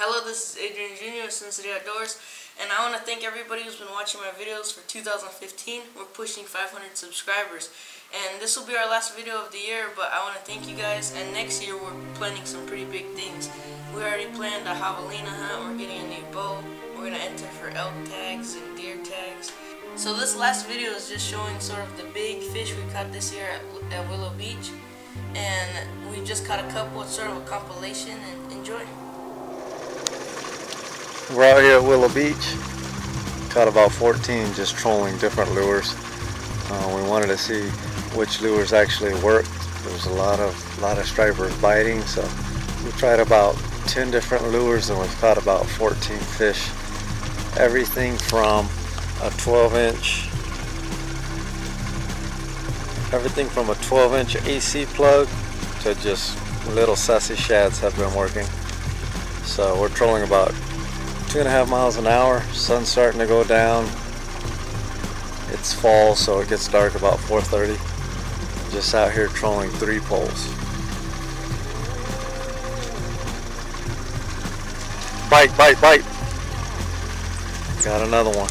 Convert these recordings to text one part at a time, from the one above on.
Hello, this is Adrian Jr. of Sin City Outdoors, and I want to thank everybody who's been watching my videos for 2015. We're pushing 500 subscribers, and this will be our last video of the year, but I want to thank you guys, and next year we're planning some pretty big things. We already planned a javelina hunt, we're getting a new bow, we're going to enter for elk tags and deer tags. So this last video is just showing sort of the big fish we caught this year at, at Willow Beach, and we just caught a couple, it's sort of a compilation, and enjoy. We're out here at Willow Beach. Caught about 14 just trolling different lures. Uh, we wanted to see which lures actually worked. There was a lot of a lot of stripers biting, so we tried about 10 different lures and we've caught about 14 fish. Everything from a 12 inch everything from a 12 inch AC plug to just little sassy shads have been working. So we're trolling about two and a half miles an hour. Sun's starting to go down. It's fall, so it gets dark about 4.30. Just out here trolling three poles. Bite, bite, bite. Got another one.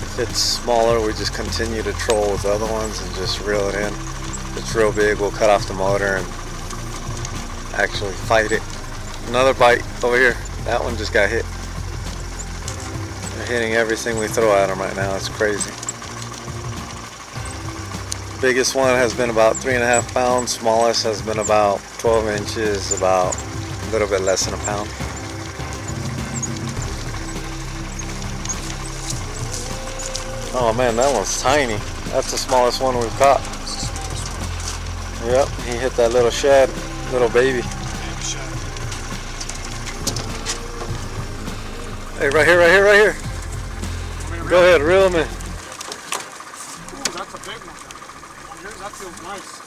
If it's smaller, we just continue to troll with other ones and just reel it in. If it's real big, we'll cut off the motor and actually fight it. Another bite over here. That one just got hit. They're hitting everything we throw at them right now. It's crazy. Biggest one has been about three and a half pounds. Smallest has been about 12 inches, about a little bit less than a pound. Oh man, that one's tiny. That's the smallest one we've caught. Yep, he hit that little shad, little baby. Hey, right here, right here, right here. Go ahead, reel him in. Ooh, that's a big one. That feels nice.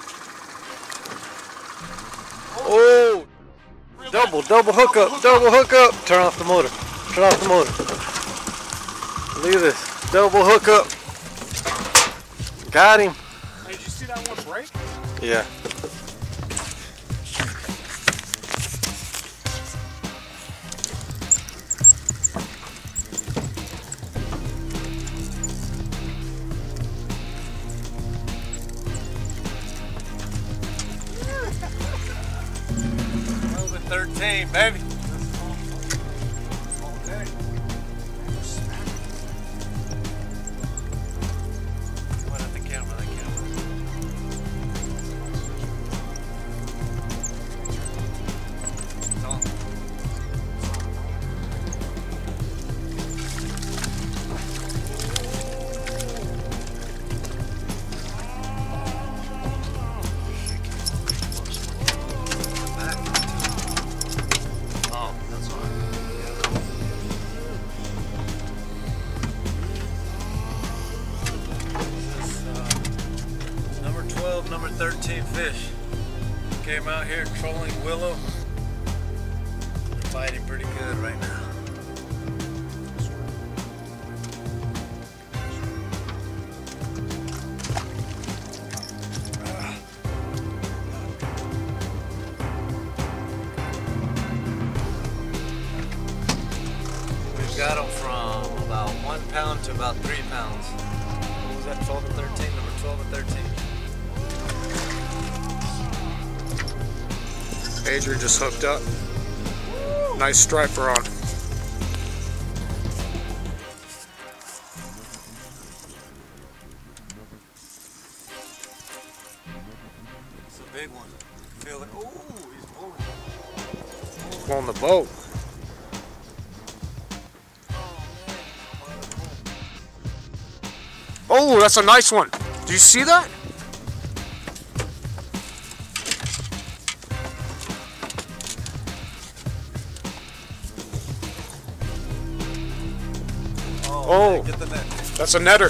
Oh, double, double hook up, double hook up. Turn off the motor. Turn off the motor. Look at this, double hook up. Got him. Hey, did you see that one break? Yeah. 13, baby. Number 13 fish. Came out here trolling willow. Fighting pretty good right now. We've got them from about one pound to about three pounds. Was that, 12 and 13? Number 12 and 13? Adrian just hooked up. Nice striper on. It's a big one. Feel it. Ooh, he's moving. On the boat. Oh, that's a nice one. Do you see that? Oh. Get the net. That's a netter.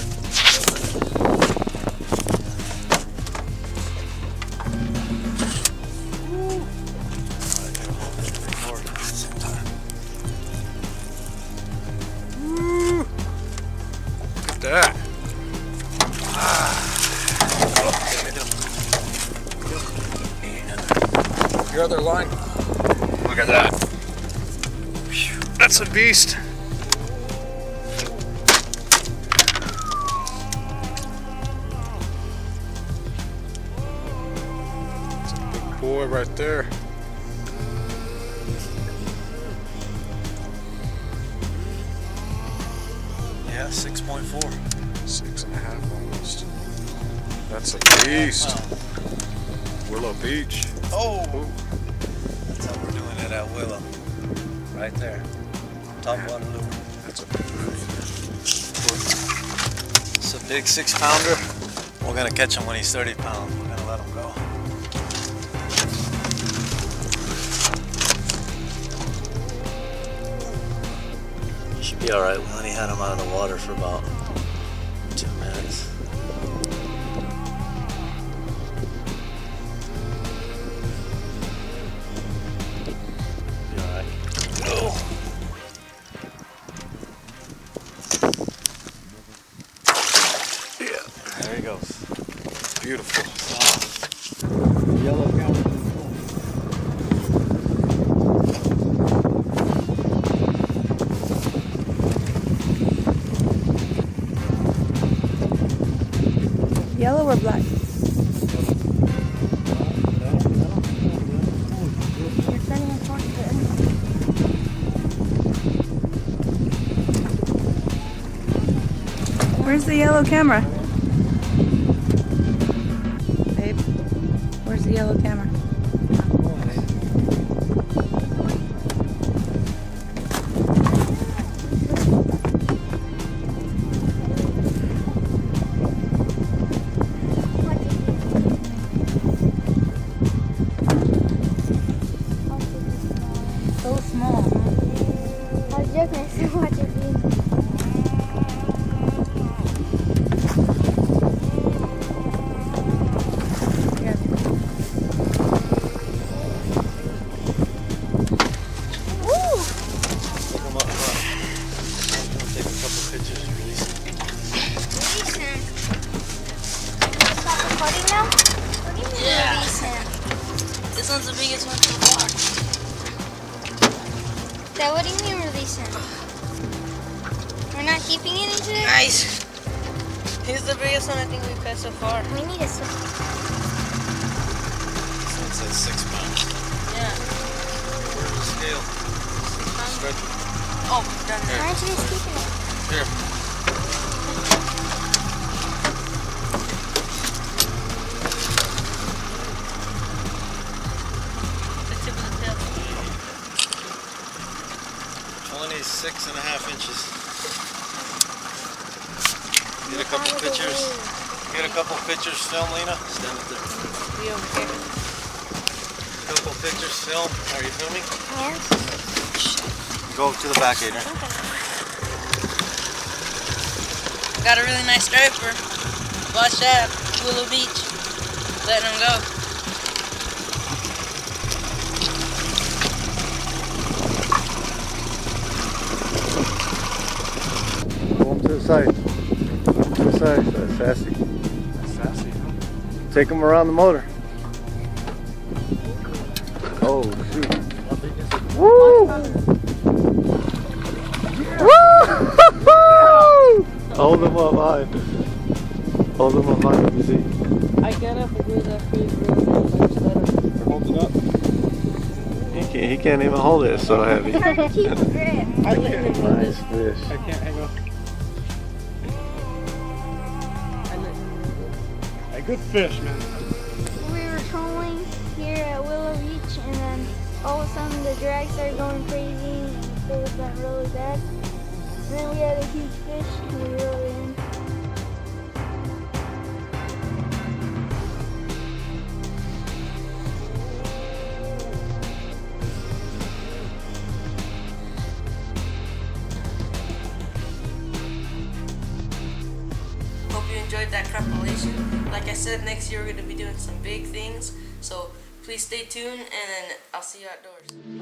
Look at that. Ah. Your other line. Look at that. That's a beast. Boy right there. Yeah, 6.4. Six and a half almost. That's a beast. Willow Beach. Oh! Ooh. That's how we're doing it at Willow. Right there. Top water lure. That's a It's a big six pounder. We're gonna catch him when he's 30 pounds. We're gonna let him go. Should be alright. We only had him out of the water for about two minutes. Or black? Where's the yellow camera? Babe, where's the yellow camera? What do you mean release him? We're not keeping it into it? Nice. He's the biggest one I think we've caught so far. We need a switch. So it says six pounds. Yeah. Where's the scale? Stretch it. Oh, done Why there. aren't you just keeping it? Here. The tip of the tail. 26 and a half inches. Get a couple Out of the pictures. Get a couple pictures, film, Lena. Stand up there. We over here. Couple pictures, film. Are you filming? Hands? Go to the back, Adrian. Got a really nice striper. Watch that. Willow Beach. Letting him go. Go up to the side. Up to the side. That's sassy. That's sassy, huh? Take him around the motor. Oh, shoot. Woo! Woo! Hold him up high. Hold him up high. Let me see. I got up with that freeze real Hold it up. He can't, he can't even hold it. It's so heavy. Trying to keep the grip. nice fish. Good fish, man. We were trolling here at Willow Beach, and then all of a sudden the drag started going crazy, and it went really bad. And then we had a huge fish, and we reeled in. Like I said, next year we're going to be doing some big things. So please stay tuned and I'll see you outdoors.